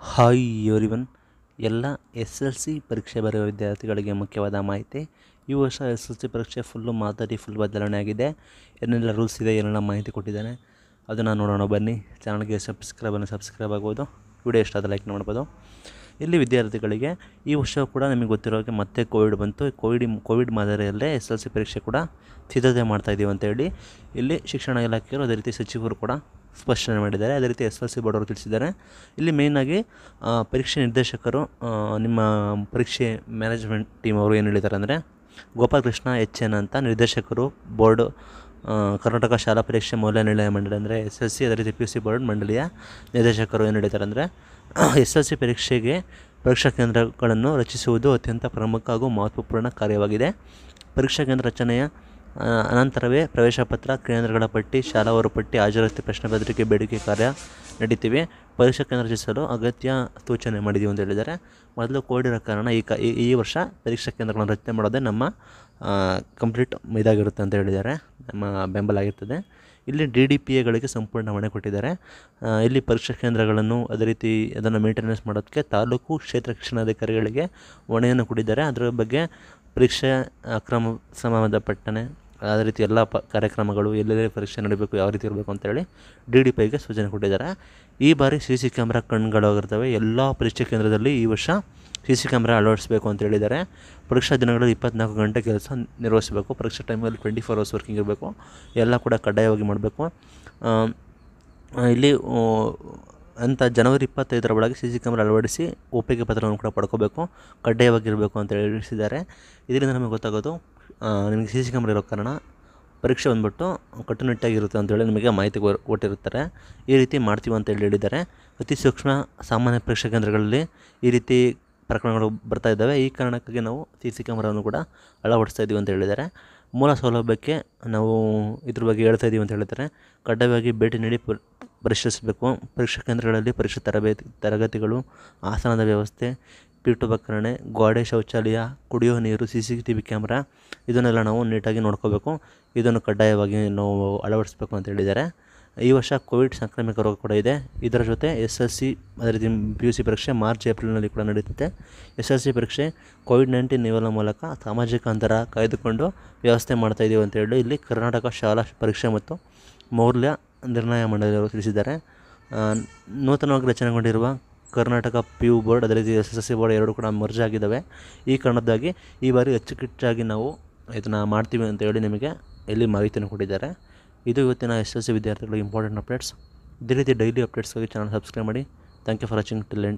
Hi ಯೋರಿವನ್ ಎಲ್ಲ S L C ಪರೀಕ್ಷೆ ಬರೆಯುವ ವಿದ್ಯಾರ್ಥಿಗಳಿಗೆ ಮುಖ್ಯವಾದ ಮಾಹಿತಿ. ಈ ವರ್ಷ ಎಸ್ ಎಲ್ ಸಿ ಪರೀಕ್ಷೆ ಫುಲ್ಲು ಮಾದರಿ, ಫುಲ್ ಬದಲಾವಣೆ ಆಗಿದೆ. ಏನೆಲ್ಲ ರೂಲ್ಸ್ ಇದೆ, ಏನೆಲ್ಲ ಮಾಹಿತಿ ಕೊಟ್ಟಿದ್ದಾನೆ, ಅದನ್ನು ನೋಡೋಣ. ಬನ್ನಿ ಚಾನಲ್ಗೆ ಸಬ್ಸ್ಕ್ರೈಬನ್ನು ಸಬ್ಸ್ಕ್ರೈಬ್ ಆಗ್ಬೋದು. ವಿಡಿಯೋ ಇಷ್ಟ ಆದ ಲೈಕ್ ಮಾಡ್ಬೋದು. ಇಲ್ಲಿ ವಿದ್ಯಾರ್ಥಿಗಳಿಗೆ, ಈ ವರ್ಷ ಕೂಡ ನಿಮಗೆ ಗೊತ್ತಿರೋ ಹಾಗೆ ಮತ್ತೆ ಕೋವಿಡ್ ಬಂತು. ಕೋವಿಡ್ ಕೋವಿಡ್ ಮಾದರಿಯಲ್ಲೇ ಎಸ್ ಎಲ್ ಸಿ ಪರೀಕ್ಷೆ ಕೂಡ ಸಿದ್ಧತೆ ಮಾಡ್ತಾ ಇದ್ದೀವಿ ಅಂತೇಳಿ ಇಲ್ಲಿ ಶಿಕ್ಷಣ ಇಲಾಖೆಯವರು ಅದೇ ರೀತಿ ಸಚಿವರು ಕೂಡ ಸ್ಪಷ್ಟನೆ ಮಾಡಿದ್ದಾರೆ. ಅದೇ ರೀತಿ ಎಸ್ ಎಲ್ ಸಿ ಬೋರ್ಡ್ ಅವರು ತಿಳಿಸಿದ್ದಾರೆ. ಇಲ್ಲಿ ಮೇಯ್ನಾಗಿ ಪರೀಕ್ಷೆ ನಿರ್ದೇಶಕರು ನಿಮ್ಮ ಪರೀಕ್ಷೆ ಮ್ಯಾನೇಜ್ಮೆಂಟ್ ಟೀಮ್ ಅವರು ಏನು ಹೇಳಿದ್ದಾರೆ ಅಂದರೆ, ಗೋಪಾಲಕೃಷ್ಣ ಎಚ್ ಎನ್ ಅಂತ ನಿರ್ದೇಶಕರು ಬೋರ್ಡ್ ಕರ್ನಾಟಕ ಶಾಲಾ ಪರೀಕ್ಷೆ ಮೌಲ್ಯ ನಿರ್ಣಯ ಮಂಡಳಿ ಅಂದರೆ ಎಸ್ ಎಲ್ ಸಿ, ಅದೇ ರೀತಿ ಪಿ ಯು ಸಿ ಬೋರ್ಡ್ ಮಂಡಳಿಯ ನಿರ್ದೇಶಕರು ಏನು ಹೇಳಿದ್ದಾರೆ ಅಂದರೆ, ಎಸ್ ಎಲ್ ಸಿ ಪರೀಕ್ಷೆಗೆ ಪರೀಕ್ಷಾ ಕೇಂದ್ರಗಳನ್ನು ರಚಿಸುವುದು ಅತ್ಯಂತ ಪ್ರಮುಖ ಹಾಗೂ ಮಹತ್ವಪೂರ್ಣ ಕಾರ್ಯವಾಗಿದೆ. ಪರೀಕ್ಷಾ ಕೇಂದ್ರ ರಚನೆಯ ಅನಂತರವೇ ಪ್ರವೇಶ ಪತ್ರ, ಕೇಂದ್ರಗಳ ಪಟ್ಟಿ, ಶಾಲಾ ಪಟ್ಟಿ ಹಾಜರಾತಿ, ಪ್ರಶ್ನೆ ಪತ್ರಿಕೆ, ಬೇಡಿಕೆ ಕಾರ್ಯ ನಡೀತೀವಿ. ಪರೀಕ್ಷಾ ಕೇಂದ್ರ ರಚಿಸಲು ಅಗತ್ಯ ಸೂಚನೆ ಮಾಡಿದ್ದೀವಿ ಅಂತ ಹೇಳಿದ್ದಾರೆ. ಮೊದಲು ಕೋವಿಡ್ ಇರೋ ಕಾರಣ ಈ ಕ, ಈ- ಈ ವರ್ಷ ಪರೀಕ್ಷಾ ಕೇಂದ್ರಗಳನ್ನು ರಚನೆ ಮಾಡೋದೇ ನಮ್ಮ ಕಂಪ್ಲೀಟ್ ಇದಾಗಿರುತ್ತೆ ಅಂತ ಹೇಳಿದ್ದಾರೆ. ನಮ್ಮ ಬೆಂಬಲ ಆಗಿರ್ತದೆ. ಇಲ್ಲಿ ಡಿ ಡಿ ಪಿ ಎಗಳಿಗೆ ಸಂಪೂರ್ಣ ಹೊಣೆ ಕೊಟ್ಟಿದ್ದಾರೆ. ಇಲ್ಲಿ ಪರೀಕ್ಷಾ ಕೇಂದ್ರಗಳನ್ನು ಅದೇ ರೀತಿ ಅದನ್ನು ಮೇಂಟೆನೆನ್ಸ್ ಮಾಡೋದಕ್ಕೆ ತಾಲೂಕು ಕ್ಷೇತ್ರ ಶಿಕ್ಷಣಾಧಿಕಾರಿಗಳಿಗೆ ಹೊಣೆಯನ್ನು ಕೊಟ್ಟಿದ್ದಾರೆ ಅದರ ಬಗ್ಗೆ ಪರೀಕ್ಷೆ, ಅಕ್ರಮ, ಸಂಬಂಧಪಟ್ಟನೆ ಅದೇ ರೀತಿ ಎಲ್ಲ ಪ ಕಾರ್ಯಕ್ರಮಗಳು, ಎಲ್ಲೆಲ್ಲಿ ಪರೀಕ್ಷೆ ನಡೀಬೇಕು, ಯಾವ ರೀತಿ ಇರಬೇಕು ಅಂತೇಳಿ ಡಿ ಡಿ ಪಿಗೆ ಸೂಚನೆ ಕೊಟ್ಟಿದ್ದಾರೆ. ಈ ಬಾರಿ ಸಿ ಸಿ ಕ್ಯಾಮ್ರಾ ಕಣ್ಗಳಾಗಿರ್ತವೆ. ಎಲ್ಲ ಪರೀಕ್ಷಾ ಕೇಂದ್ರದಲ್ಲಿ ಈ ವರ್ಷ ಸಿ ಸಿ ಕ್ಯಾಮ್ರಾ ಅಳವಡಿಸಬೇಕು ಅಂತ ಹೇಳಿದ್ದಾರೆ. ಪರೀಕ್ಷಾ ದಿನಗಳಲ್ಲಿ ಇಪ್ಪತ್ನಾಲ್ಕು ಗಂಟೆ ಕೆಲಸ ನಿರ್ವಹಿಸಬೇಕು. ಪರೀಕ್ಷಾ ಟೈಮಲ್ಲಿ ಟ್ವೆಂಟಿ ಫೋರ್ ಅವರ್ಸ್ ವರ್ಕಿಂಗ್ ಇರಬೇಕು. ಎಲ್ಲ ಕೂಡ ಕಡ್ಡಾಯವಾಗಿ ಮಾಡಬೇಕು. ಇಲ್ಲಿ ಅಂತ ಜನವರಿ ಇಪ್ಪತ್ತೈದರ ಒಳಗೆ ಸಿ ಸಿ ಕ್ಯಾಮ್ರಾ ಅಳವಡಿಸಿ ಒಪ್ಪಿಗೆ ಪತ್ರವನ್ನು ಕೂಡ ಪಡ್ಕೋಬೇಕು. ಕಡ್ಡಾಯವಾಗಿರಬೇಕು ಅಂತ ತಿಳಿಸಿದ್ದಾರೆ ಇದರಿಂದ ನಮಗೆ ಗೊತ್ತಾಗೋದು ನಿಮಗೆ ಸಿ ಸಿ ಕ್ಯಾಮ್ರಾ ಇರೋ ಕಾರಣ ಪರೀಕ್ಷೆ ಬಂದ್ಬಿಟ್ಟು ಕಟ್ಟುನಿಟ್ಟಾಗಿರುತ್ತೆ ಅಂತೇಳಿ ನಿಮಗೆ ಮಾಹಿತಿ ಕೊಟ್ಟಿರ್ತಾರೆ ಈ ರೀತಿ ಮಾಡ್ತೀವಿ ಅಂತೇಳಿ ಹೇಳಿದ್ದಾರೆ. ಅತಿ ಸೂಕ್ಷ್ಮ ಸಾಮಾನ್ಯ ಪರೀಕ್ಷಾ ಕೇಂದ್ರಗಳಲ್ಲಿ ಈ ರೀತಿ ಪ್ರಕರಣಗಳು ಬರ್ತಾ ಇದ್ದಾವೆ. ಈ ಕಾರಣಕ್ಕಾಗಿ ನಾವು ಸಿ ಸಿ ಕ್ಯಾಮ್ರಾವನ್ನು ಕೂಡ ಅಳವಡಿಸ್ತಾ ಇದ್ದೀವಿ ಅಂತ ಹೇಳಿದ್ದಾರೆ. ಮೂಲ ಸೌಲಭ್ಯಕ್ಕೆ ನಾವು ಇದ್ರ ಬಗ್ಗೆ ಹೇಳ್ತಾ ಇದ್ದೀವಿ ಅಂತ ಹೇಳಿದ್ದಾರೆ. ಕಡ್ಡಾಯವಾಗಿ ಭೇಟಿ ನೀಡಿ ಪರ್- ಪರಿಶೀಲಿಸಬೇಕು. ಪರೀಕ್ಷಾ ಕೇಂದ್ರಗಳಲ್ಲಿ ಪರೀಕ್ಷಾ ತರಬೇತಿ, ತರಗತಿಗಳು, ಆಸನದ ವ್ಯವಸ್ಥೆ ಪೀಠೋಪಕರಣೆ ಗೋಡೆ ಶೌಚಾಲಯ, ಕುಡಿಯೋ ನೀರು, C C T V camera, ಇದನ್ನೆಲ್ಲ ನಾವು ನೀಟಾಗಿ ನೋಡ್ಕೋಬೇಕು. ಇದನ್ನು ಕಡ್ಡಾಯವಾಗಿ ನಾವು ಅಳವಡಿಸ್ಬೇಕು ಅಂತ ಹೇಳಿದ್ದಾರೆ. ಈ ವರ್ಷ ಕೋವಿಡ್ ಸಾಂಕ್ರಾಮಿಕ ರೋಗ ಕೂಡ ಇದೆ. ಇದರ ಜೊತೆ ಎಸ್ ಎಲ್ ಸಿ, ಅದೇ ರೀತಿ ಪಿ ಯು ಸಿ ಪರೀಕ್ಷೆ ಮಾರ್ಚ್, ಏಪ್ರಿಲ್ನಲ್ಲಿ ಕೂಡ ನಡೆಯುತ್ತೆ ಎಸ್ ಎಲ್ ಸಿ ಪರೀಕ್ಷೆ ಕೋವಿಡ್ ನೈನ್ಟೀನ್ ನಿವಾರಣೆ ಮೂಲಕ ಸಾಮಾಜಿಕ ಅಂತರ ಕಾಯ್ದುಕೊಂಡು ವ್ಯವಸ್ಥೆ ಮಾಡ್ತಾ ಇದ್ದೀವಿ ಅಂತ ಹೇಳಿ ಇಲ್ಲಿ ಕರ್ನಾಟಕ ಶಾಲಾ ಪರೀಕ್ಷೆ ಮತ್ತು ಮೌಲ್ಯ ನಿರ್ಣಯ ಮಂಡಳಿಯವರು ತಿಳಿಸಿದ್ದಾರೆ. ನೂತನವಾಗಿ ರಚನೆಗೊಂಡಿರುವ ಕರ್ನಾಟಕ ಪಿ ಯು ಬೋರ್ಡ್ ಅದೇ ರೀತಿ ಎಸ್ ಎಸ್ ಸಿ ಬೋರ್ಡ್ ಎರಡು ಕೂಡ ಮರ್ಜ್ ಆಗಿದ್ದಾವೆ. ಈ ಕಾರಣದ್ದಾಗಿ ಈ ಬಾರಿ ಅಚ್ಚುಕಟ್ಟಾಗಿ ನಾವು ಇದನ್ನು ಮಾಡ್ತೀವಿ ಅಂತ ಹೇಳಿ ನಿಮಗೆ ಇಲ್ಲಿ ಮಾಹಿತಿಯನ್ನು ಕೊಟ್ಟಿದ್ದಾರೆ. ಇದು ಇವತ್ತಿನ ಎಸ್ ಎಸ್ ಸಿ ವಿದ್ಯಾರ್ಥಿಗಳಿಗೆ ಇಂಪಾರ್ಟೆಂಟ್ ಅಪ್ಡೇಟ್ಸ್ ಇದೇ ರೀತಿ ಡೈಲಿ ಅಪ್ಡೇಟ್ಸ್ಗಾಗಿ ಚಾನಲ್ ಸಬ್ಸ್ಕ್ರೈಬ್ ಮಾಡಿ. Thank you for watching till